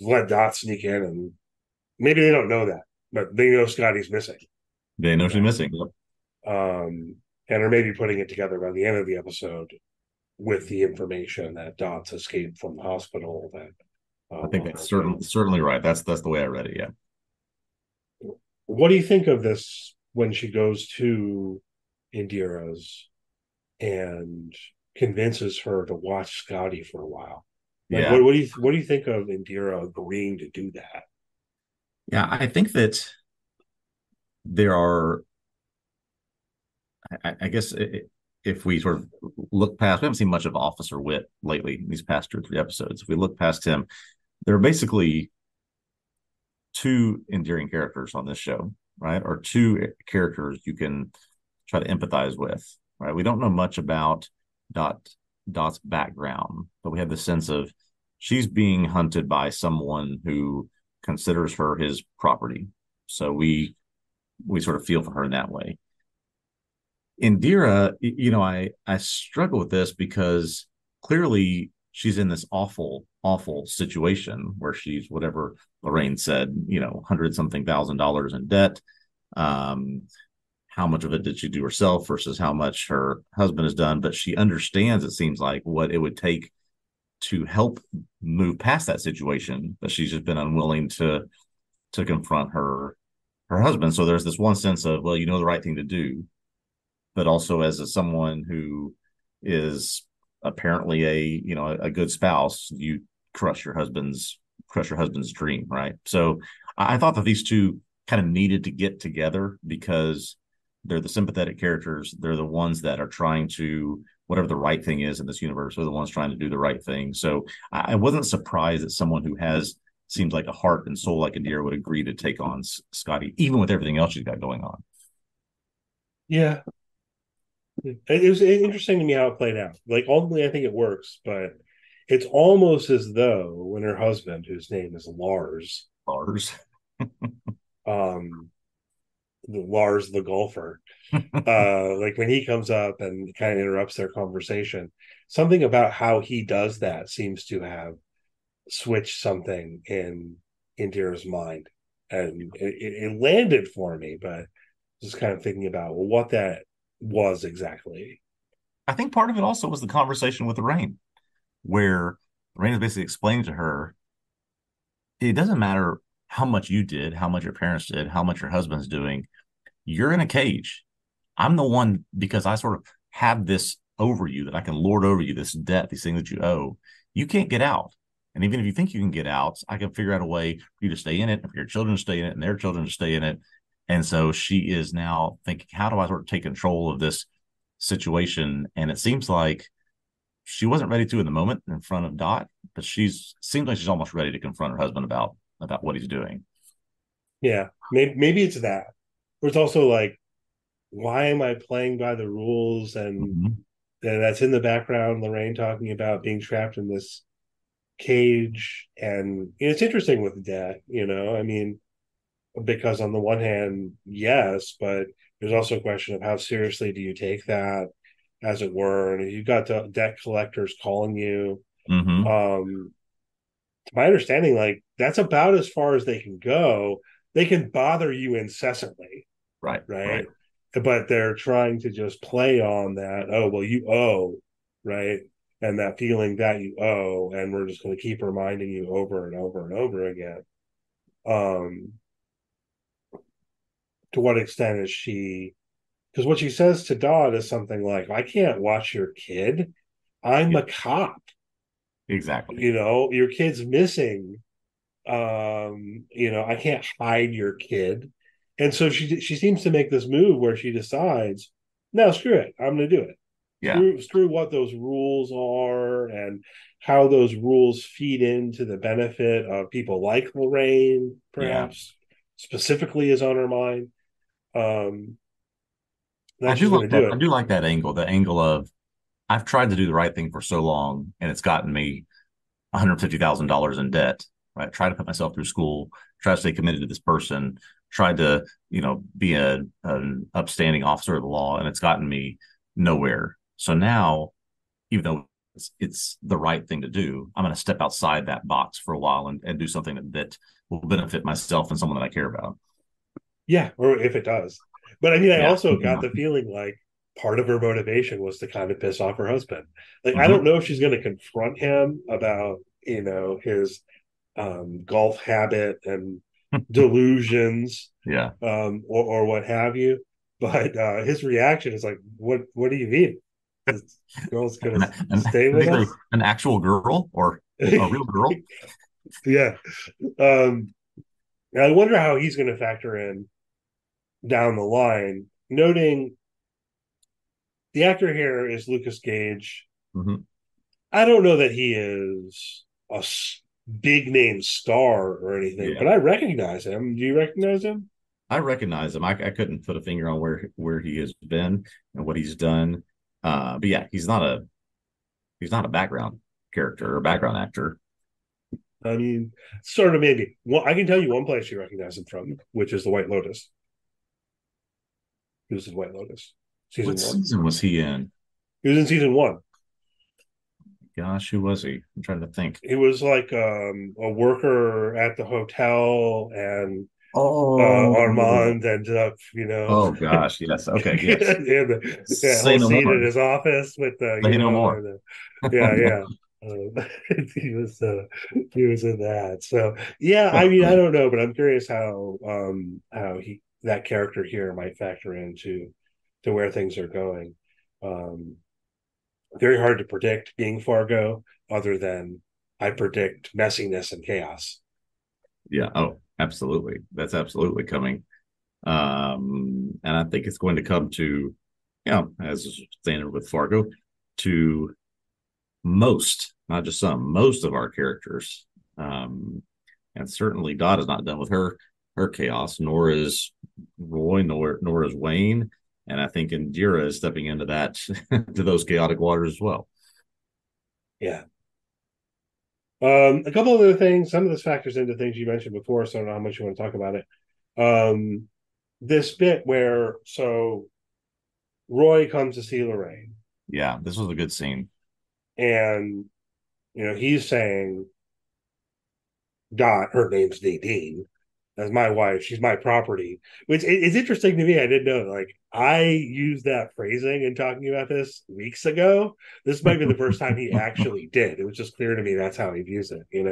let Dot sneak in, and maybe they don't know that, but they know Scotty's missing. They know she's missing. Yep. Um, and are maybe putting it together by the end of the episode with the information that Dot's escaped from the hospital. That uh, I think that's certainly certainly right. That's that's the way I read it. Yeah. What do you think of this when she goes to Indira's and convinces her to watch Scotty for a while? Like, yeah. What, what do you what do you think of Indira agreeing to do that? Yeah, I think that there are I, I guess if we sort of look past, we haven't seen much of Officer Witt lately in these past two or three episodes. If we look past him, there are basically two endearing characters on this show, right? Or two characters you can try to empathize with, right? We don't know much about Dot Dot's background, but we have the sense of she's being hunted by someone who considers her his property. So we we sort of feel for her in that way. Indira, you know, I I struggle with this because clearly she's in this awful, awful situation where she's whatever Lorraine said, you know, hundred something thousand dollars in debt. Um, how much of it did she do herself versus how much her husband has done? But she understands, it seems like, what it would take to help move past that situation, but she's just been unwilling to to confront her her husband. So there's this one sense of, well, you know the right thing to do, but also as a, someone who is apparently a you know a, a, good spouse you crush your husband's crush your husband's dream right so i thought that these two kind of needed to get together because they're the sympathetic characters. They're the ones that are trying to whatever the right thing is in this universe. They're the ones trying to do the right thing. So I, I wasn't surprised that someone who has seems like a heart and soul like a deer would agree to take on Scotty, even with everything else she's got going on. Yeah, it was interesting to me how it played out. Like ultimately, I think it works, but it's almost as though when her husband, whose name is Lars, Lars, um, Lars the golfer, uh, like when he comes up and kind of interrupts their conversation, something about how he does that seems to have switched something in Indira's mind, and it, it landed for me, but just kind of thinking about well, what that was exactly. I think part of it also was the conversation with Rain, where Rain is basically explaining to her, it doesn't matter how much you did, how much your parents did, how much your husband's doing. You're in a cage. I'm the one because I sort of have this over you that I can lord over you, this debt, these things that you owe. You can't get out. And even if you think you can get out, I can figure out a way for you to stay in it, and for your children to stay in it, and their children to stay in it. And so she is now thinking, how do I sort of take control of this situation? And it seems like she wasn't ready to in the moment in front of Dot, but she's seems like she's almost ready to confront her husband about about what he's doing. Yeah, maybe maybe it's that. Or it's also like, why am I playing by the rules? And, mm-hmm. that's in the background. Lorraine talking about being trapped in this cage, and it's interesting with that. You know, I mean, because on the one hand, yes, but there's also a question of how seriously do you take that, as it were, and you've got the debt collectors calling you. Mm-hmm. Um, to my understanding, like that's about as far as they can go. They can bother you incessantly, right? Right. right. But they're trying to just play on that. Oh well, you owe, right? And that feeling that you owe, and we're just going to keep reminding you over and over and over again. Um, to what extent is she because what she says to Dot is something like, I can't watch your kid. I'm yeah. a cop. Exactly. You know, your kid's missing. Um, you know, I can't hide your kid. And so she she seems to make this move where she decides, no, screw it. I'm gonna do it. Yeah. Screw, screw what those rules are and how those rules feed into the benefit of people like Lorraine, perhaps yeah. specifically is on her mind. Um, I do like that. I do like that angle. The angle of I've tried to do the right thing for so long, and it's gotten me one hundred fifty thousand dollars in debt. Right, try to put myself through school, try to stay committed to this person, tried to you know be a an upstanding officer of the law, and it's gotten me nowhere. So now, even though it's, it's the right thing to do, I'm going to step outside that box for a while and, and do something that, that will benefit myself and someone that I care about. Yeah, or if it does. But I mean, I yeah. also got the feeling like part of her motivation was to kind of piss off her husband. Like, mm-hmm. I don't know if she's going to confront him about, you know, his um, golf habit and delusions, yeah, um, or, or what have you. But uh, his reaction is like, "What? What do you mean? This girl's going to stay with us? An actual girl or a real girl?" yeah. Um, I wonder how he's going to factor in down the line, noting the actor here is Lucas Gage. Mm-hmm. I don't know that he is a big name star or anything, yeah. but I recognize him. Do you recognize him? I recognize him. I, I, couldn't put a finger on where where he has been and what he's done. Uh, but yeah, he's not a he's not a background character or background actor. I mean, sort of maybe. Well, I can tell you one place you recognize him from, which is the White Lotus. He was in White Lotus. Season what one. season was he in? He was in season one. Gosh, who was he? I'm trying to think. He was like um, a worker at the hotel, and oh, uh, Armand ended up, you know. Oh gosh, yes, okay, yes. yeah, the, yeah, Say no in his office with the. Say no know, more. The, yeah, yeah. Um, he was uh, he was in that. So yeah, I mean, I don't know, but I'm curious how um how he that character here might factor into to where things are going. Um, very hard to predict being Fargo, other than I predict messiness and chaos. Yeah. Oh, absolutely. That's absolutely coming. Um, and I think it's going to come to, you know, as standard with Fargo, to most, not just some, most of our characters. Um, and certainly Dot is not done with her her chaos, nor is Roy, nor nor is Wayne. And I think Indira is stepping into that to those chaotic waters as well. Yeah. Um, a couple of other things. Some of this factors into things you mentioned before, so I don't know how much you want to talk about it. Um, this bit where so Roy comes to see Lorraine. Yeah, this was a good scene. And you know, he's saying Dot, her name's Nadine, as my wife. She's my property, which is interesting to me. I didn't know. Like I used that phrasing in talking about this weeks ago. This might be the first time he actually did. It was just clear to me that's how he views it. You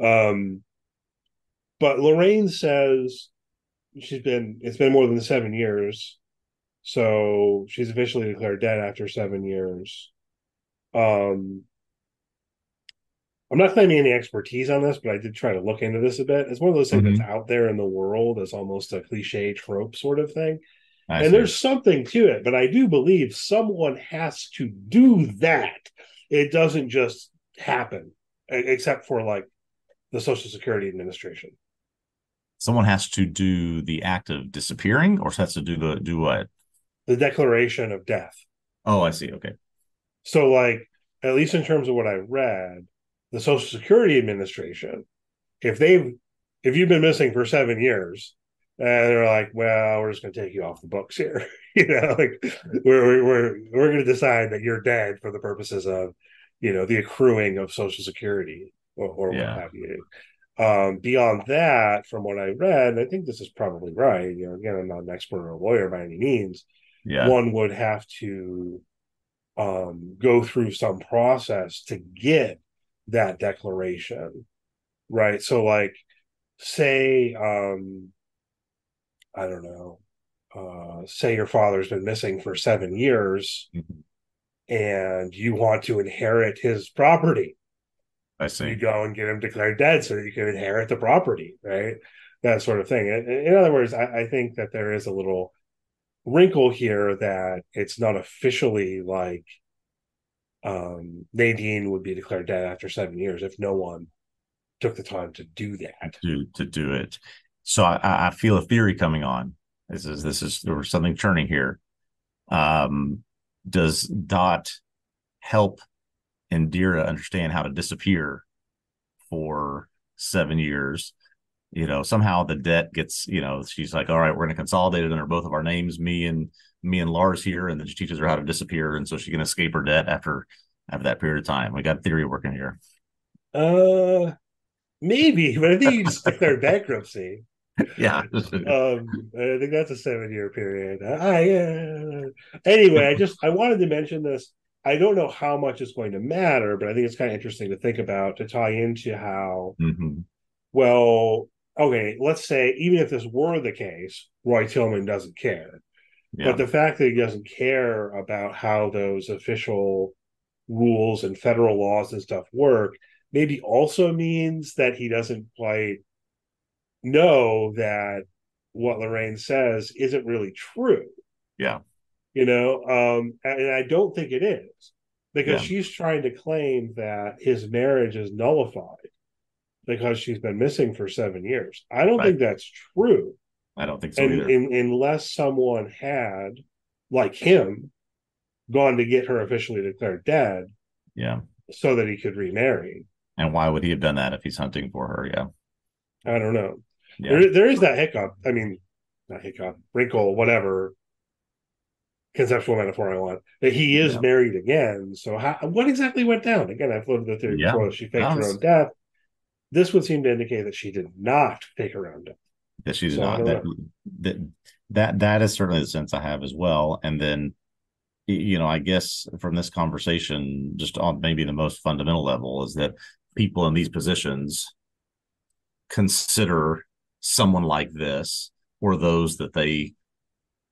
know. Um, but Lorraine says she's been. It's been more than seven years, so she's officially declared dead after seven years. Um, I'm not claiming any expertise on this, but I did try to look into this a bit. It's one of those things mm-hmm. that's out there in the world as almost a cliche trope sort of thing. I and see. there's something to it, but I do believe someone has to do that. It doesn't just happen, except for like the Social Security Administration. Someone has to do the act of disappearing, or has to do the do what? The declaration of death. Oh, I see. Okay. So, like, at least in terms of what I read, the Social Security Administration, if they've if you've been missing for seven years, and they're like, well, we're just going to take you off the books here, you know, like we're we're we're going to decide that you're dead for the purposes of, you know, the accruing of Social Security or, or yeah. what have you. Um, beyond that, from what I read, I think this is probably right. You know, again, I'm not an expert or a lawyer by any means. Yeah. One would have to um, go through some process to get that declaration right? So like say um i don't know uh say your father's been missing for seven years mm-hmm. and you want to inherit his property. I see you go and get him declared dead so that you can inherit the property right? That sort of thing. In, in other words I, I think that there is a little wrinkle here that it's not officially like um, Nadine would be declared dead after seven years if no one took the time to do that. To to do it. So I, I feel a theory coming on. This is this is there was something churning here. Um, does Dot help Indira understand how to disappear for seven years? You know, somehow the debt gets, you know, she's like, all right, we're going to consolidate it under both of our names, me and me and Lars here, and then she teaches her how to disappear, and so she can escape her debt after after that period of time. We got theory working here. Uh, maybe, but I think you just declare bankruptcy. Yeah, um, I think that's a seven-year period. I uh, anyway, I just I wanted to mention this. I don't know how much it's going to matter, but I think it's kind of interesting to think about to tie into how. Mm-hmm. Well, okay, let's say even if this were the case, Roy Tillman doesn't care. Yeah. But the fact that he doesn't care about how those official rules and federal laws and stuff work maybe also means that he doesn't quite know that what Lorraine says isn't really true. Yeah. You know, um, and I don't think it is because yeah. she's trying to claim that his marriage is nullified because she's been missing for seven years. I don't right. think that's true. I don't think so and, in, unless someone had, like him, gone to get her officially declared dead. Yeah. So that he could remarry. And why would he have done that if he's hunting for her? Yeah. I don't know. Yeah. There, there is that hiccup. I mean, not hiccup, wrinkle, whatever conceptual metaphor I want. That he is yeah. married again. So how, what exactly went down? Again, I floated the theory yeah. before she faked was... her own death. This would seem to indicate that she did not take her own death. That she did so not. That, that that that is certainly the sense I have as well. And then you know, I guess from this conversation, just on maybe the most fundamental level, is that people in these positions consider someone like this or those that they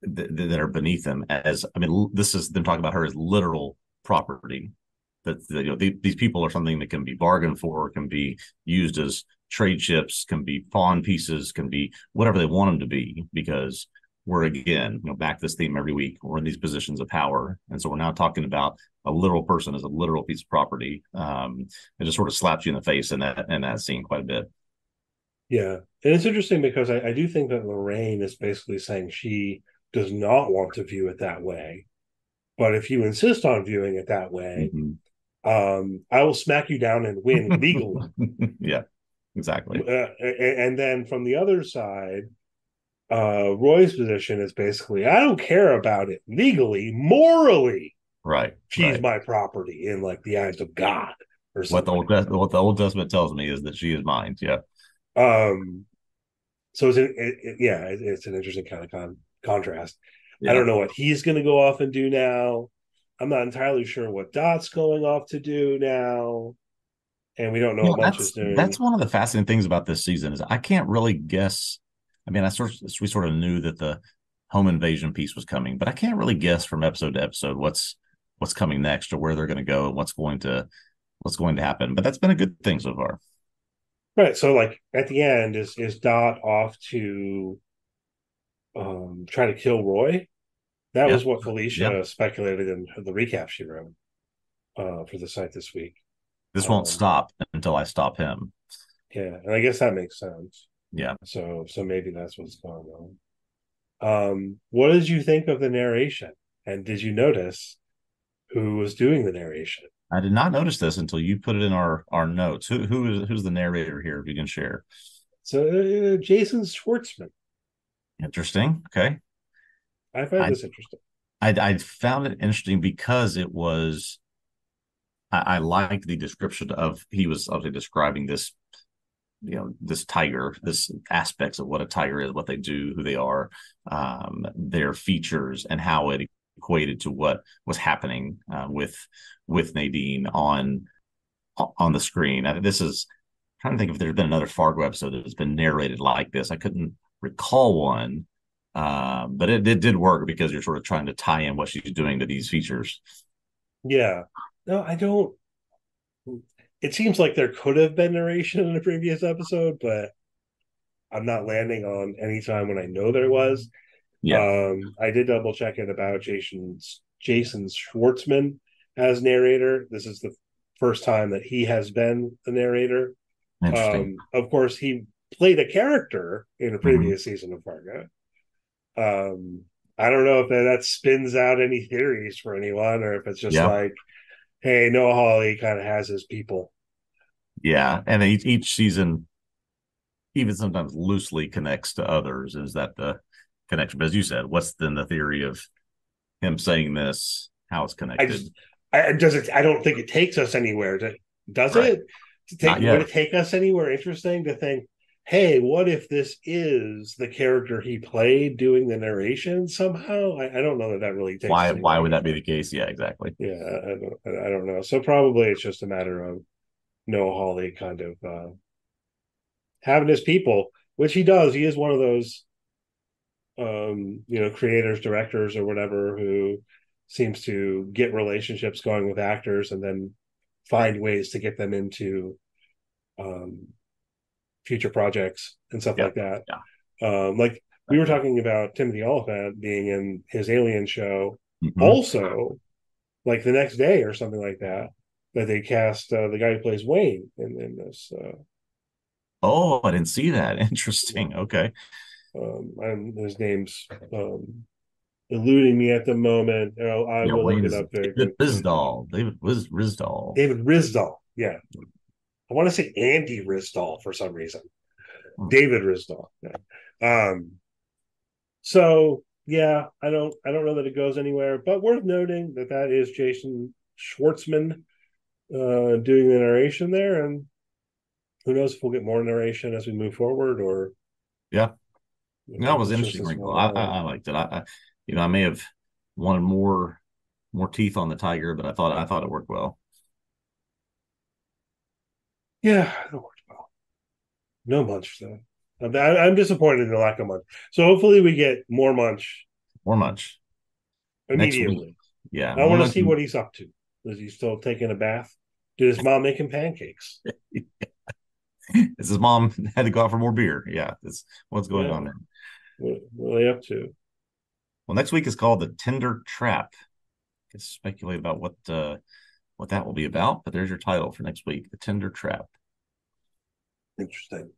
that, that are beneath them as I mean, this is them talking about her as literal property. That, you know, the, these people are something that can be bargained for, can be used as trade ships, can be pawn pieces, can be whatever they want them to be, because we're again, you know, back this theme every week. We're in these positions of power, and so we're now talking about a literal person as a literal piece of property. Um, it just sort of slaps you in the face in that in that scene quite a bit. Yeah, and it's interesting because I, I do think that Lorraine is basically saying she does not want to view it that way, but if you insist on viewing it that way, mm-hmm. Um, I will smack you down and win legally. yeah, exactly. Uh, and, then from the other side, uh, Roy's position is basically, I don't care about it legally, morally. Right. She's right. my property in like the eyes of God. Or something. What the old what the Old Testament tells me is that she is mine. Yeah. Um. So it's an, it, it, yeah, it, it's an interesting kind of con- contrast. Yeah. I don't know what he's going to go off and do now. I'm not entirely sure what Dot's going off to do now, and we don't know, you know what Munch is doing. That's one of the fascinating things about this season is I can't really guess I mean, I sort of, we sort of knew that the home invasion piece was coming, but I can't really guess from episode to episode what's what's coming next or where they're going to go and what's going to what's going to happen. But that's been a good thing so far. Right. So like at the end is is Dot off to um try to kill Roy? That was what Felicia speculated in the recap she wrote uh for the site this week. This won't um, stop until I stop him. Yeah, and I guess that makes sense. Yeah. So so maybe that's what's going on. Um, what did you think of the narration? And did you notice who was doing the narration? I did not notice this until you put it in our our notes. Who who is who's the narrator here? If you can share. So uh, Jason Schwartzman. Interesting. Okay. I find this interesting. I, I found it interesting because it was. I, I liked the description of he was obviously describing this you know this tiger this aspects of what a tiger is what they do who they are um, their features and how it equated to what was happening uh, with with nadine on on the screen I, this is I'm trying to think if there's been another fargo episode that has been narrated like this i couldn't recall one uh, but it, it did work because you're sort of trying to tie in what she's doing to these features yeah no i don't it seems like there could have been narration in a previous episode, but I'm not landing on any time when I know there was. Yeah. Um, I did double check it about Jason's Jason Schwartzman as narrator. This is the first time that he has been the narrator. Um, of course, he played a character in a mm-hmm. previous mm-hmm. season of Fargo. Um, I don't know if that, that, spins out any theories for anyone, or if it's just like hey, Noah Hawley kind of has his people. Yeah, and each, each season, even sometimes loosely connects to others. Is that the connection? But as you said, what's then the theory of him saying this? How it's connected? I just, I does it. I don't think it takes us anywhere. To, does right. it? To take, would it take us anywhere interesting to think? Hey, what if this is the character he played doing the narration somehow? I, I don't know that that really takes. Why? Why would that be the case? Yeah, exactly. Yeah, I don't, I don't know. So probably it's just a matter of Noah Hawley kind of uh, having his people, which he does. He is one of those, um, you know, creators, directors, or whatever who seems to get relationships going with actors and then find ways to get them into um, future projects and stuff yeah. like that. Yeah. Um, like we were talking about Timothy Olyphant being in his Alien show, mm-hmm. also like the next day or something like that. That they cast uh, the guy who plays Wayne in, in this. Uh, oh, I didn't see that. Interesting. Okay. Um, I'm, his name's um, eluding me at the moment. I'll, I yeah, will Wayne look it up. David Rysdahl. David Riz, Rysdahl. David Rysdahl. Yeah. I want to say Andy Risdall for some reason. Hmm. David. Yeah. Um, so yeah, I don't I don't know that it goes anywhere, but worth noting that that is Jason Schwartzman uh, doing the narration there, and who knows if we'll get more narration as we move forward or yeah. That was interesting. I, I, I, liked it. I, I, you know, I may have wanted more more teeth on the tiger, but I thought I thought it worked well. Yeah, it worked well. No munch though. I'm disappointed in the lack of munch. So hopefully we get more munch. More munch. Immediately. Yeah. I want to see what he's up to. Is he still taking a bath? Did his mom make him pancakes? Is his mom had to go out for more beer. Yeah, that's what's going yeah. on there. What, what are they up to? Well, next week is called the Tender Trap. I can speculate about what uh, what that will be about, but there's your title for next week: the Tender Trap. Interesting.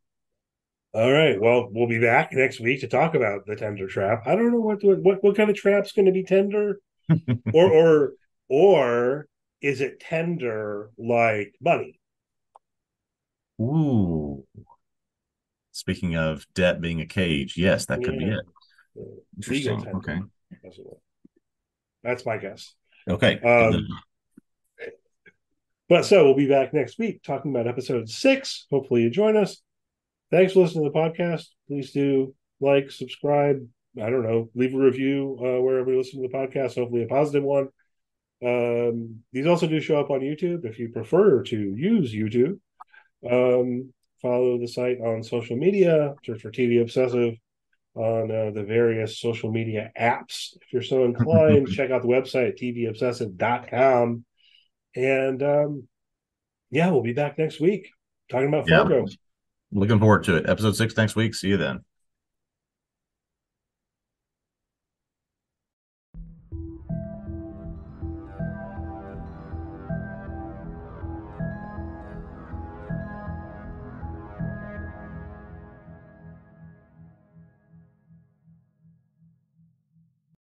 All right. Well, we'll be back next week to talk about the tender trap. I don't know what what what kind of trap's going to be tender, or or or is it tender like money? Ooh. Speaking of debt being a cage, yes, that could yeah. be it. Interesting. Okay. That's my guess. Okay. Um, but so we'll be back next week talking about episode six. Hopefully you join us. Thanks for listening to the podcast. Please do like, subscribe. I don't know, leave a review uh, wherever you listen to the podcast. Hopefully a positive one. Um, these also do show up on YouTube if you prefer to use YouTube. Um, follow the site on social media, search for TV Obsessive on uh, the various social media apps. If you're so inclined, check out the website, tvobsessive.com. And um, yeah, we'll be back next week talking about Fargo. Looking forward to it. Episode six next week. See you then.